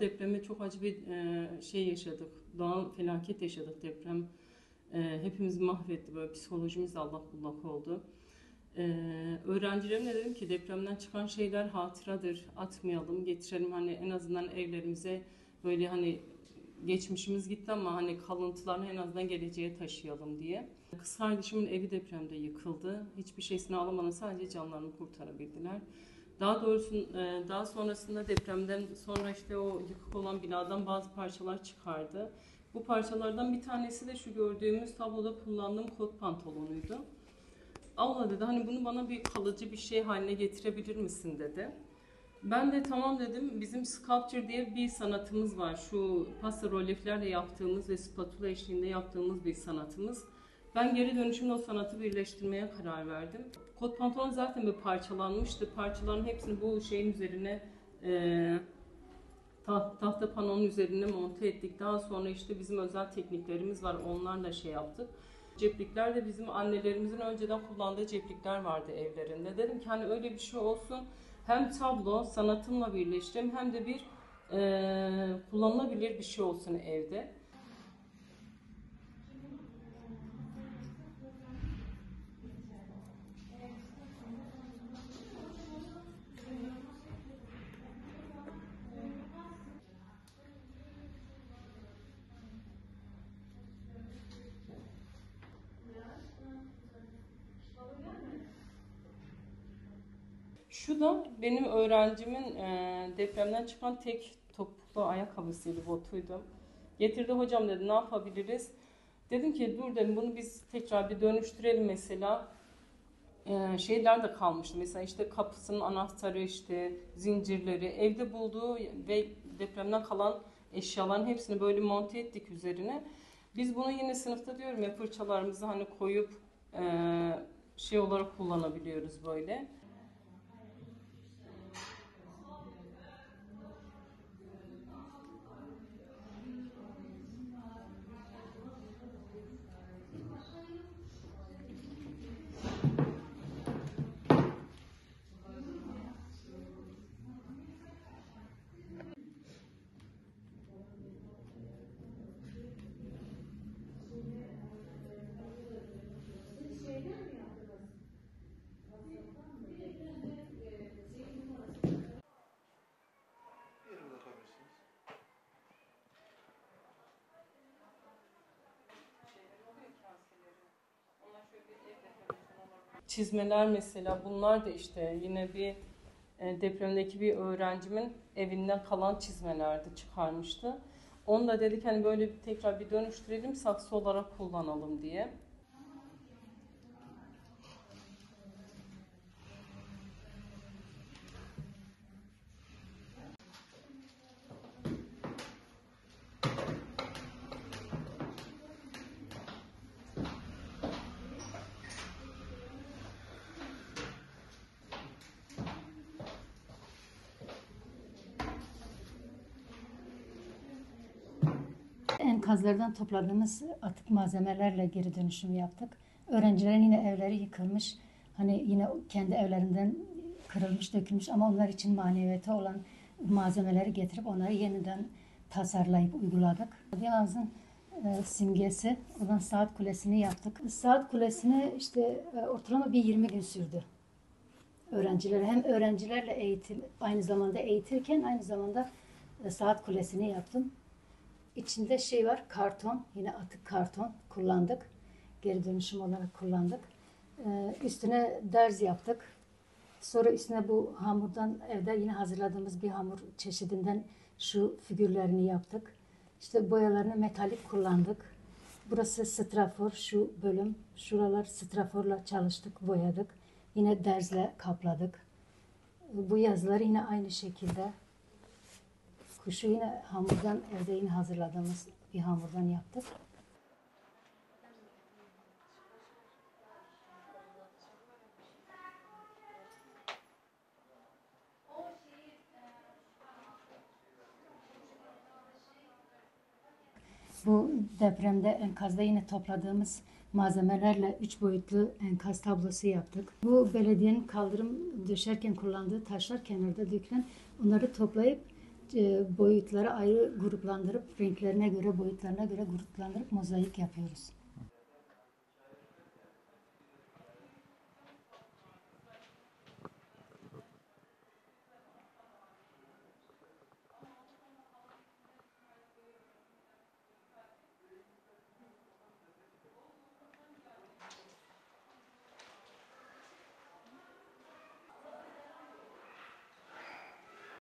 Depreme çok acı bir e, şey yaşadık. Doğal felaket yaşadık deprem. E, hepimizi mahvetti böyle psikolojimiz allak bullak oldu. E, dedim ki depremden çıkan şeyler hatıradır. Atmayalım, getirelim hani en azından evlerimize böyle hani geçmişimiz gitti ama hani kalıntılarını en azından geleceğe taşıyalım diye. Kız kardeşimin evi depremde yıkıldı. Hiçbir şeysini alamadan sadece canlarını kurtarabildiler. Daha doğrusu e, daha sonrasında depremden sonra işte o yıkık olan binadan bazı parçalar çıkardı. Bu parçalardan bir tanesi de şu gördüğümüz tabloda kullandığım kot pantolonuydu. Abla dedi hani bunu bana bir kalıcı bir şey haline getirebilir misin dedi. Ben de tamam dedim. Bizim sculpture diye bir sanatımız var. Şu pasta rolyeflerle yaptığımız ve spatula eşliğinde yaptığımız bir sanatımız. Ben geri dönüşümle sanatı birleştirmeye karar verdim. Kot pantolon zaten bir parçalanmıştı. Parçaların hepsini bu şeyin üzerine e, taht- tahta panonun üzerine monte ettik. Daha sonra işte bizim özel tekniklerimiz var. Onlarla şey yaptık. Ceplikler de bizim annelerimizin önceden kullandığı ceplikler vardı evlerinde. Dedim ki hani öyle bir şey olsun. Hem tablo sanatımla birleştireyim hem de bir e, kullanılabilir bir şey olsun evde. Şu da benim öğrencimin e, depremden çıkan tek topuklu ayakkabısıydı, botuydu. Getirdi hocam dedi ne yapabiliriz? Dedim ki dur dedim bunu biz tekrar bir dönüştürelim mesela. E, şeyler de kalmıştı. Mesela işte kapısının anahtarı işte zincirleri evde bulduğu ve depremden kalan eşyaların hepsini böyle monte ettik üzerine. Biz bunu yine sınıfta diyorum ya fırçalarımızı hani koyup e, şey olarak kullanabiliyoruz böyle. Çizmeler mesela bunlar da işte yine bir e, depremdeki bir öğrencimin evinden kalan çizmelerdi çıkarmıştı. Onu da dedik hani böyle bir tekrar bir dönüştürelim saksı olarak kullanalım diye. Enkazlardan topladığımız atık malzemelerle geri dönüşüm yaptık. Öğrencilerin yine evleri yıkılmış. Hani yine kendi evlerinden kırılmış, dökülmüş ama onlar için maneviyatı olan malzemeleri getirip onları yeniden tasarlayıp uyguladık. Adıyaman'ın e, simgesi olan saat kulesini yaptık. Saat kulesini işte e, ortalama bir 20 gün sürdü. Öğrenciler hem öğrencilerle eğitim aynı zamanda eğitirken aynı zamanda e, saat kulesini yaptım. İçinde şey var, karton, yine atık karton kullandık. Geri dönüşüm olarak kullandık. Ee, üstüne derz yaptık. Sonra üstüne bu hamurdan evde yine hazırladığımız bir hamur çeşidinden şu figürlerini yaptık. İşte boyalarını metalik kullandık. Burası strafor, şu bölüm. Şuralar straforla çalıştık, boyadık. Yine derzle kapladık. Bu yazıları yine aynı şekilde Kuşu yine hamurdan evde yine hazırladığımız bir hamurdan yaptık. Bu depremde enkazda yine topladığımız malzemelerle üç boyutlu enkaz tablosu yaptık. Bu belediyenin kaldırım döşerken kullandığı taşlar kenarda dökülen onları toplayıp boyutları ayrı gruplandırıp renklerine göre boyutlarına göre gruplandırıp mozaik yapıyoruz.